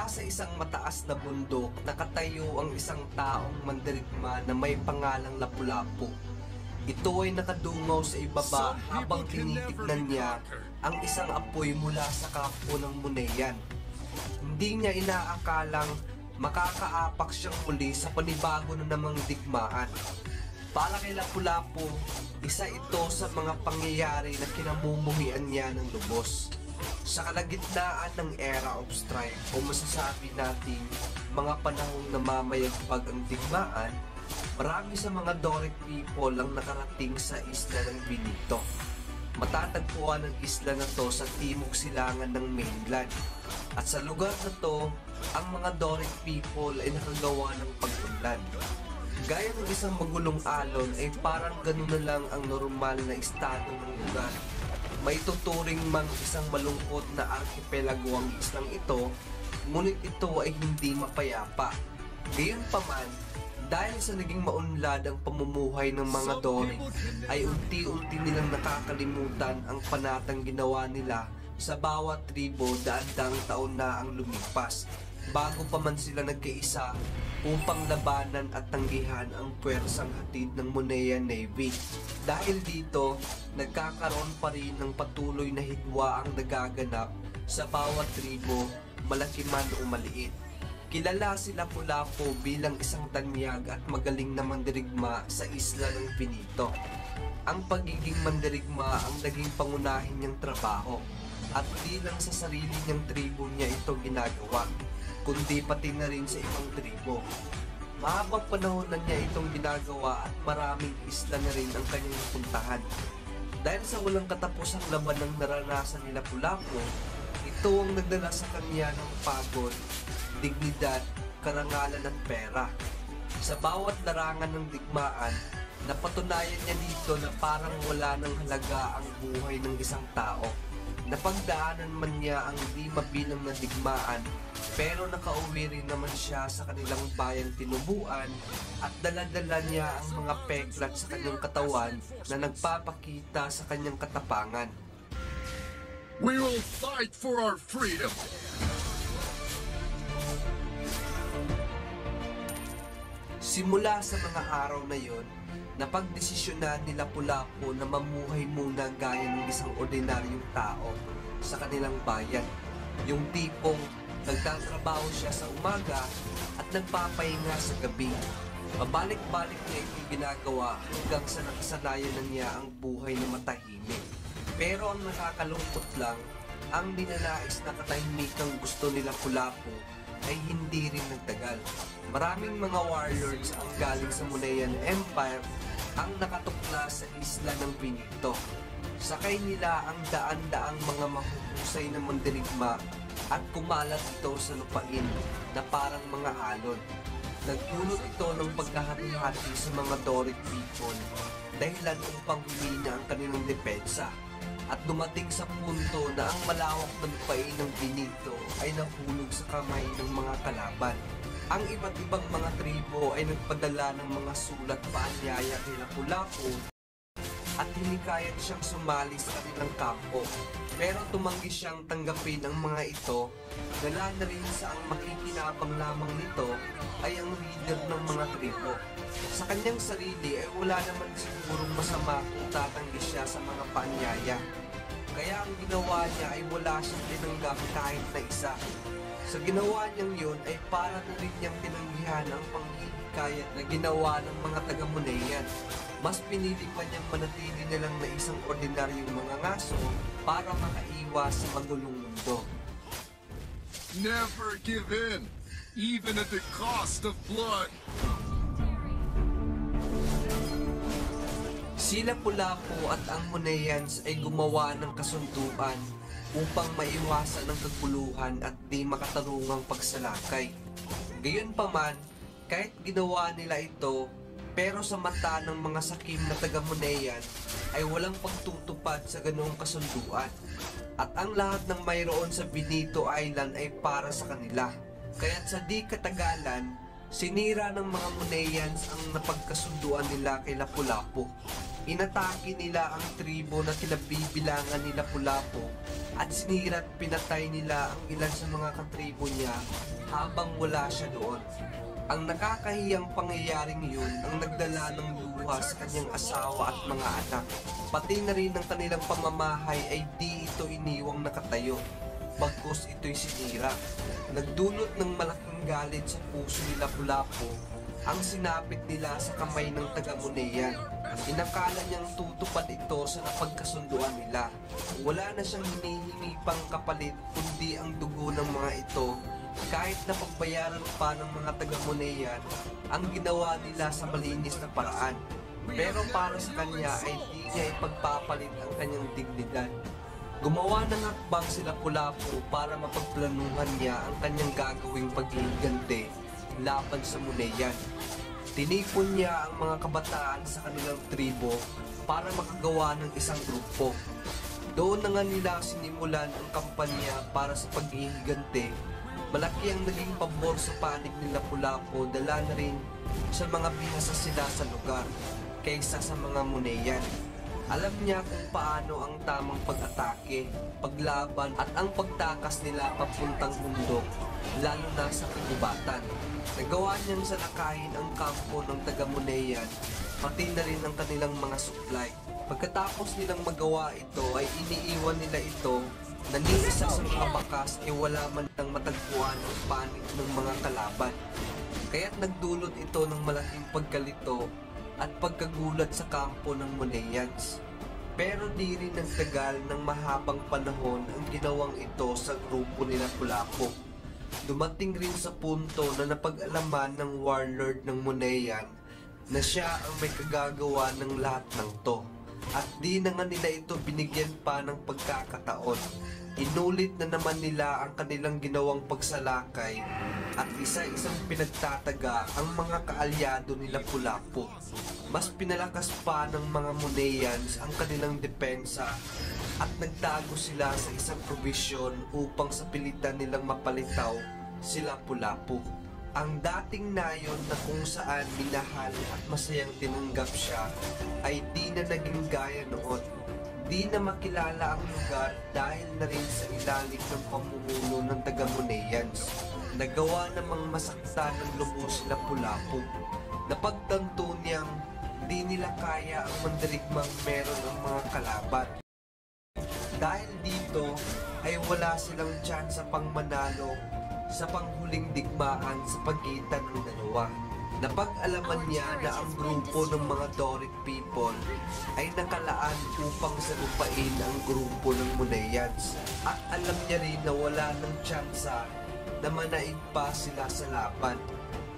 Mula sa isang mataas na bundok, nakatayo ang isang taong mandirigma na may pangalang Lapu-Lapu. Ito ay nakadungaw sa ibaba habang tinitignan niya ang isang apoy mula sa kapo ng Muneyan. Hindi niya inaakalang makakaapak siyang muli sa panibago na namang digmaan. Para kay Lapu-Lapu, isa ito sa mga pangyayari na kinamumuhian niya ng lubos. Sa kalagitnaan ng era of strife o masasabi nating mga panahong namamayagpag ang digmaan, marami sa mga Doric people ang nakarating sa isla ng Benito. Matatagpuan ang isla na to sa timog silangan ng mainland. At sa lugar na to, ang mga Doric people ay nakagawa ng pag-unlad. Gaya ng isang magulong alon ay parang ganun na lang ang normal na estado ng lugar may tuturing mang isang malungkot na archipelago ang islang ito, ngunit ito ay hindi mapayapa. Gayunpaman, dahil sa naging maunlad ang pamumuhay ng mga Dori, ay unti-unti nilang nakakalimutan ang panatang ginawa nila sa bawat tribo daan-daang taon na ang lumipas bago pa man sila nagkaisa upang labanan at tanggihan ang puwersang hatid ng Monea Navy. Dahil dito, nagkakaroon pa rin ng patuloy na hidwa ang nagaganap sa bawat tribo, malaki man o maliit. Kilala si Lapu-Lapu bilang isang tanyag at magaling na mandirigma sa isla ng Pinito. Ang pagiging mandirigma ang naging pangunahin niyang trabaho at di lang sa sarili niyang tribo niya ito ginagawa, kundi pati na rin sa ibang tribo. Mahabang panahon na niya itong ginagawa at maraming isla na rin ang kanyang napuntahan. Dahil sa walang katapusang laban ng naranasan nila Pulapo, ito ang nagdala sa kanya ng pagod, dignidad, karangalan at pera. Sa bawat larangan ng digmaan, napatunayan niya dito na parang wala ng halaga ang buhay ng isang tao. Napagdaanan man niya ang di mabilang na digmaan pero nakauwi rin naman siya sa kanilang bayang tinubuan at daladala niya ang mga peklat sa kanyang katawan na nagpapakita sa kanyang katapangan. We will fight for our freedom. Simula sa mga araw na yon, napagdesisyonan nila Pulapo na mamuhay muna gaya ng isang ordinaryong tao sa kanilang bayan. Yung tipong nagtatrabaho siya sa umaga at nagpapahinga sa gabi. Pabalik-balik niya ito ginagawa hanggang sa nakasanayan na niya ang buhay na matahimik. Pero ang nakakalungkot lang, ang dinanais na katahimikang gusto nila Pulapo ay hindi rin nagtagal. Maraming mga warlords ang galing sa Munayan Empire ang nakatukla sa isla ng Benito. Sakay nila ang daan-daang mga mahuhusay na mandirigma at kumalat ito sa lupain na parang mga alon. Nagdulot ito ng pagkahati-hati sa mga Doric people dahilan upang humina ang kanilang depensa at dumating sa punto na ang malawak ng lupain ng Benito ay nahulog sa kamay ng mga kalaban. Ang iba't ibang mga tribo ay nagpadala ng mga sulat paanyaya kay Lapu-Lapu at hinikayat siyang sumali sa kanilang kampo. Pero tumanggi siyang tanggapin ang mga ito, dala na rin sa ang makikinabang lamang nito ay ang leader ng mga tribo. Sa kanyang sarili ay wala naman sigurong masama kung tatanggi siya sa mga paanyaya. Kaya ang ginawa niya ay wala siyang tinanggap kahit na isa. Sa ginawa niyang yun ay para na rin niyang tinanggihan ang panghihikayat na ginawa ng mga taga-Muneyan. Mas pinili pa niyang manatili na lang na isang ordinaryong mga ngaso para makaiwas sa magulong mundo. Never give in, even at the cost of blood. Sila Pulapo at ang Muneyans ay gumawa ng kasunduan upang maiwasan ang kaguluhan at di makatarungang pagsalakay. Gayunpaman, kahit ginawa nila ito, pero sa mata ng mga sakim na taga-Muneyan ay walang pagtutupad sa ganoong kasunduan. At ang lahat ng mayroon sa Benito Island ay para sa kanila. Kaya't sa di katagalan, sinira ng mga Muneyans ang napagkasunduan nila kay Lapu-Lapu. Inatake nila ang tribo na kinabibilangan ni Lapu-Lapu at sinira at pinatay nila ang ilan sa mga katribo niya habang wala siya doon. Ang nakakahiyang pangyayaring yun ang nagdala ng luha sa kanyang asawa at mga anak. Pati na rin ang kanilang pamamahay ay di ito iniwang nakatayo. Bagkus ito'y sinira. Nagdulot ng malaking galit sa puso ni Lapu-Lapu ang sinapit nila sa kamay ng taga-Muneyan. Inakala niyang tutupad ito sa napagkasunduan nila. Wala na siyang hinihingi pang kapalit kundi ang dugo ng mga ito kahit na pagbayaran pa ng mga taga-Muneyan ang ginawa nila sa malinis na paraan. Pero para sa kanya ay di niya ipagpapalit ang kanyang dignidad. Gumawa ng hakbang sila Pulapo para mapagplanuhan niya ang kanyang gagawing paghihigante laban sa Muneyan. Tinipon niya ang mga kabataan sa kanilang tribo para makagawa ng isang grupo. Doon na nga nila sinimulan ang kampanya para sa paghihigante. Malaki ang naging pabor sa panig ni Lapu-Lapu dala na rin sa mga bihasa sila sa lugar kaysa sa mga Muneyan. Alam niya kung paano ang tamang pag-atake, paglaban at ang pagtakas nila papuntang bundok, lalo na sa kagubatan. Nagawa niyang salakayin ang kampo ng taga-Muneyan, pati na rin ang kanilang mga supply. Pagkatapos nilang magawa ito ay iniiwan nila ito na ni isa sa mga bakas ay wala man lang matagpuan ang panig ng mga kalaban. Kaya't nagdulot ito ng malaking pagkalito at pagkagulat sa kampo ng Moneyans. Pero di rin nagtagal ng mahabang panahon ang ginawang ito sa grupo nila Pulapo. Dumating rin sa punto na napag-alaman ng warlord ng Moneyan na siya ang may kagagawa ng lahat ng to. At di na nga nila ito binigyan pa ng pagkakataon. Inulit na naman nila ang kanilang ginawang pagsalakay at isa-isang pinagtataga ang mga kaalyado nila Pulapo. Mas pinalakas pa ng mga Muneyans ang kanilang depensa at nagtago sila sa isang provisyon upang sa pilitan nilang mapalitaw sila Pulapo. Ang dating nayon na kung saan minahal at masayang tinanggap siya ay di na naging gaya noon. Di na makilala ang lugar dahil na rin sa ilalim ng pamumuno ng taga-Muneyans. Nagawa namang masaktan ng lubos sila Pulapo. Napagtanto niyang di nila kaya ang mandirigmang meron ng mga kalaban. Dahil dito ay wala silang tsansa pang manalo sa panghuling digmaan sa pagitan ng dalawa. Napag-alaman niya na ang grupo ng mga Doric people ay nakalaan upang salupain ang grupo ng Muneyans. At alam niya rin na wala ng tsansa na manaig pa sila sa laban.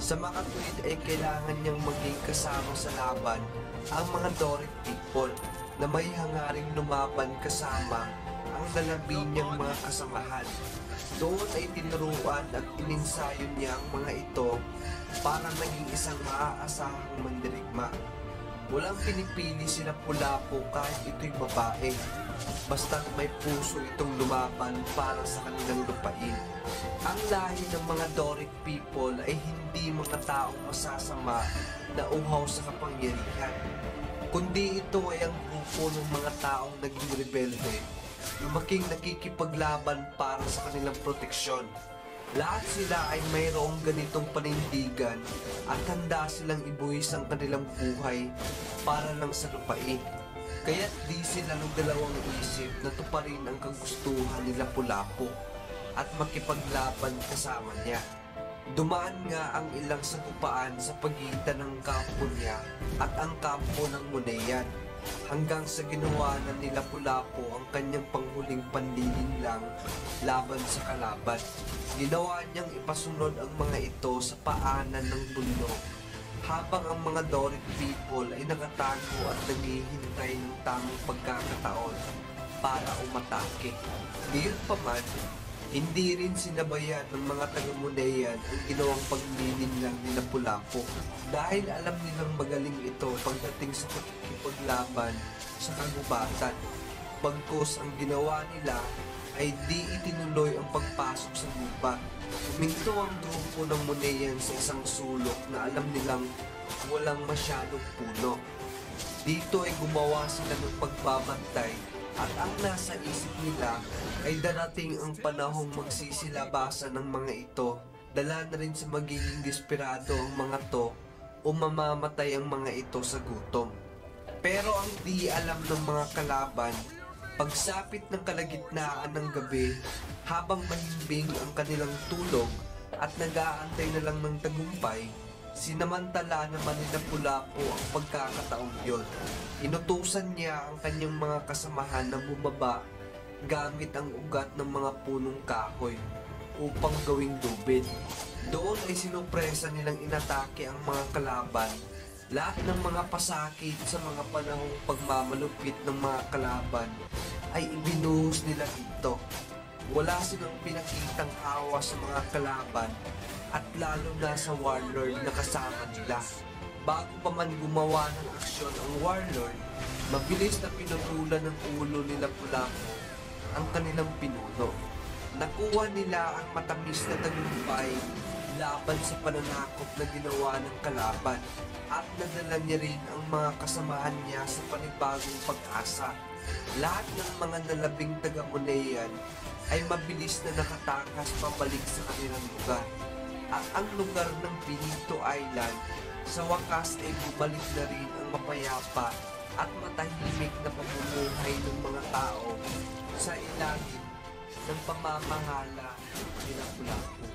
Sa makatwid ay kailangan niyang maging kasama sa laban ang mga Doric people na may hangaring lumaban kasama ang dalabi niyang mga kasamahan. Doon ay tinuruan at ininsayo niya ang mga ito para maging isang maaasahang mandirigma. Walang pinipili sila pulapo kahit ito'y babae. Basta may puso itong lumaban para sa kanilang lupain. Ang lahi ng mga Doric people ay hindi mga taong masasama na uhaw sa kapangyarihan. Kundi ito ay ang grupo ng mga taong naging rebelde lumaking nakikipaglaban para sa kanilang proteksyon. Lahat sila ay mayroong ganitong panindigan at handa silang ibuhis ang kanilang buhay para lang sa lupain. Kaya't di sila ng dalawang isip na tuparin ang kagustuhan nila Pulapo at makipaglaban kasama niya. Dumaan nga ang ilang sagupaan sa pagitan ng kampo niya at ang kampo ng Muneyan hanggang sa ginawa na nila Pulapo ang kanyang panghuling panlilinlang laban sa kalaban. Ginawa niyang ipasunod ang mga ito sa paanan ng bundok habang ang mga Doric people ay nakatago at naghihintay ng tamang pagkakataon para umatake. Ngayon pa man, hindi rin sinabayan ng mga taga-Muneyan ang ginawang paglilinlang ni Lapu-Lapu dahil alam nilang magaling ito pagdating sa pagkikipaglaban sa kagubatan. Bagkus ang ginawa nila ay di itinuloy ang pagpasok sa lupa. Huminto ang grupo ng Muneyan sa isang sulok na alam nilang walang masyadong puno. Dito ay gumawa sila ng pagbabantay at ang nasa isip nila ay darating ang panahong magsisilabasan ng mga ito. Dala na rin sa magiging desperado ang mga to o mamamatay ang mga ito sa gutom. Pero ang di alam ng mga kalaban, pagsapit ng kalagitnaan ng gabi, habang mahimbing ang kanilang tulog at nag-aantay na lang ng tagumpay, sinamantala naman ni Lapu-Lapu ang pagkakataong yon. Inutusan niya ang kanyang mga kasamahan na bumaba gamit ang ugat ng mga punong kahoy upang gawing lubid. Doon ay sinupresa nilang inatake ang mga kalaban. Lahat ng mga pasakit sa mga panahong pagmamalupit ng mga kalaban ay ibinuhos nila dito. Wala silang pinakitang awa sa mga kalaban at lalo na sa warlord na kasama nila. Bago pa man gumawa ng aksyon ang warlord, mabilis na pinutulan ng ulo nila Pulapo ang kanilang pinuno. Nakuha nila ang matamis na tagumpay laban sa pananakop na ginawa ng kalaban at nadala niya rin ang mga kasamahan niya sa panibagong pag-asa. Lahat ng mga nalabing taga-Munean ay mabilis na nakatakas pabalik sa kanilang lugar. At ang lugar ng Pinito Island sa wakas ay bumalik na rin ang mapayapa at matahimik na pamumuhay ng mga tao sa ilalim ng pamamahala ni Lapu-Lapu.